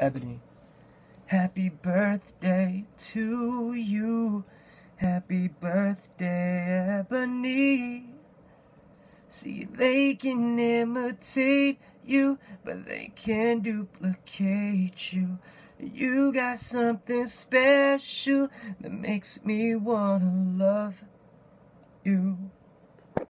Ebony. Happy birthday to you. Happy birthday, Ebony. See, they can imitate you, but they can't duplicate you. You got something special that makes me wanna love you.